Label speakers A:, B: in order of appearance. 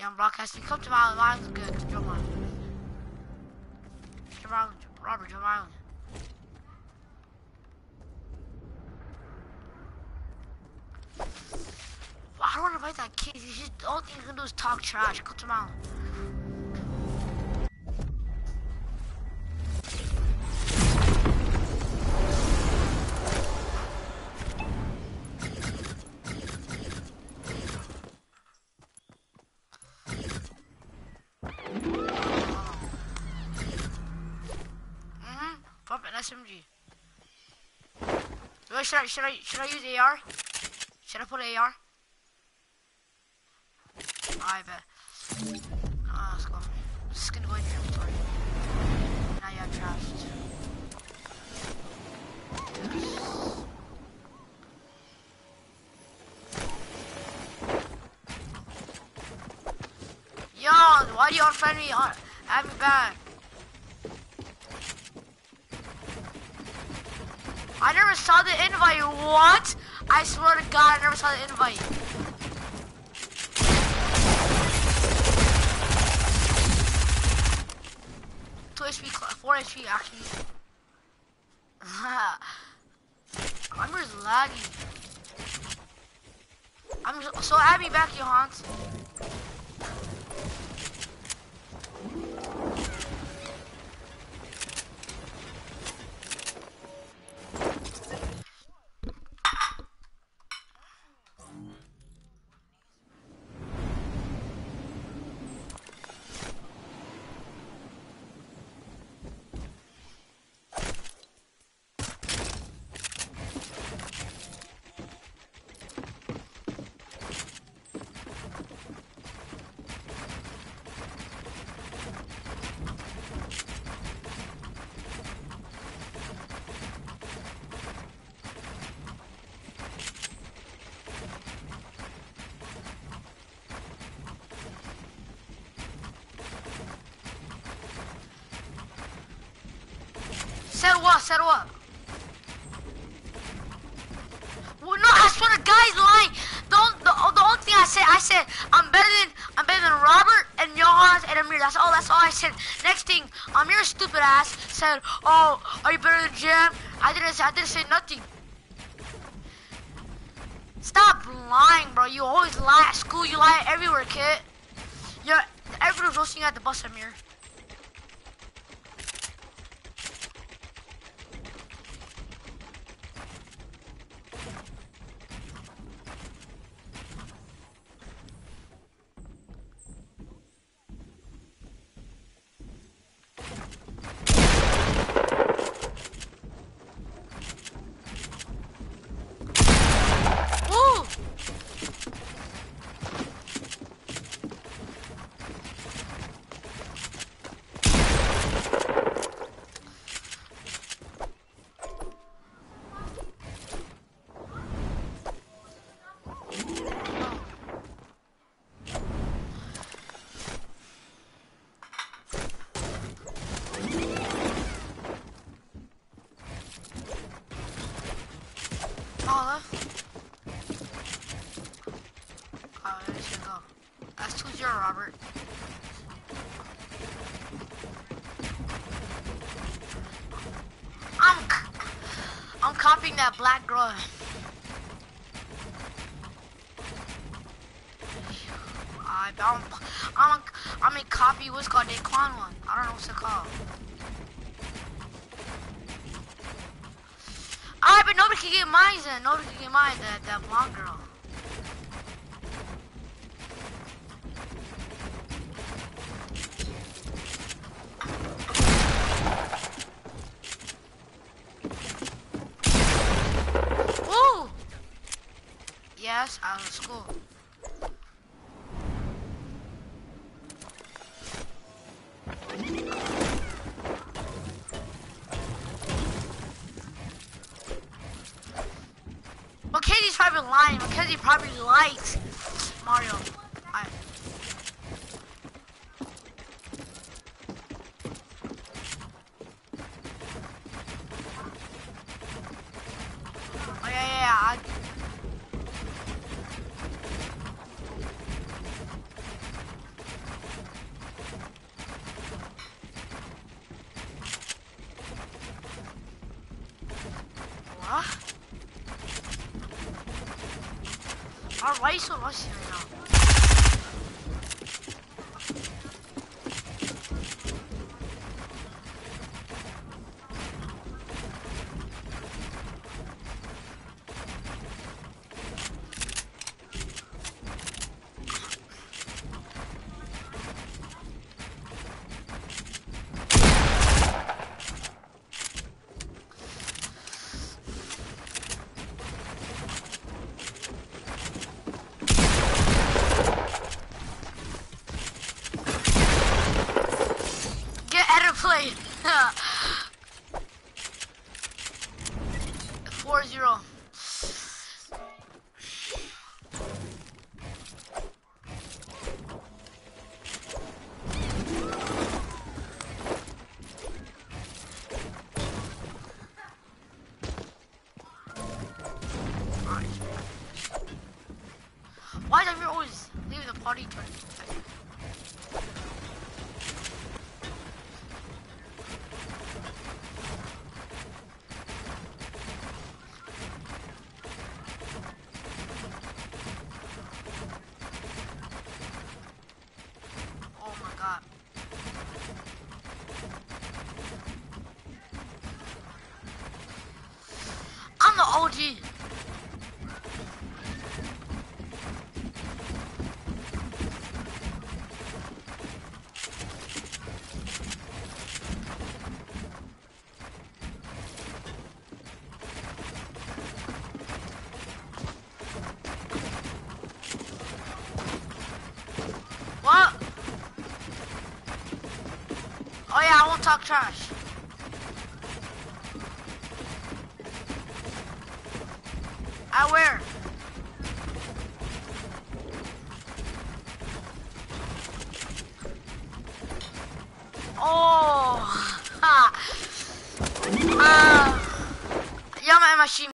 A: Yeah, I'm broadcasting. Come to my island. My island's good. Come to my island. Jump island. Robert, jump island. I don't want to fight that kid. He's just, the he's gonna do is talk trash. Come to my island. SMG. Should I should I should I use AR? Should I put AR? I bet. Oh, let's go. I'm just gonna go in your inventory. Now you have trash. Yo, why do y'all unfriend me? Uh, Add me back. I never saw the invite. What? I swear to God, I never saw the invite. Two HP, four HP actually. I'm just laggy. I'm so, so add me back, Johans. Settle up. Well, no, I swear to guy's lying. The, the, the only thing I said, I said, I'm better than, I'm better than Robert and Johans and Amir. That's all, that's all I said. Next thing, Amir's stupid ass said, oh, are you better than Jam? I didn't say, I didn't say nothing. Stop lying, bro. You always lie at school. You lie everywhere, kid. You're, everyone's roasting you at the bus, Amir. Oh, there go. That's 2 0, Robert. I'm, I'm copying that black girl. I, I'm, I'm, I'm a copy what's called Daquan one. I don't know what's it called. Nobody can get mine then. Nobody can get mine, that, that blonde girl. Woo! Yes, out of school. Lying. Mackenzie probably likes Mario. I, oh yeah, yeah, yeah. I, Why, why are you so rusty right now? Play. Four zero. Why do you always leave the party turn? Oh my god. I'm the OG. What? Oh yeah, I won't talk trash. I wear.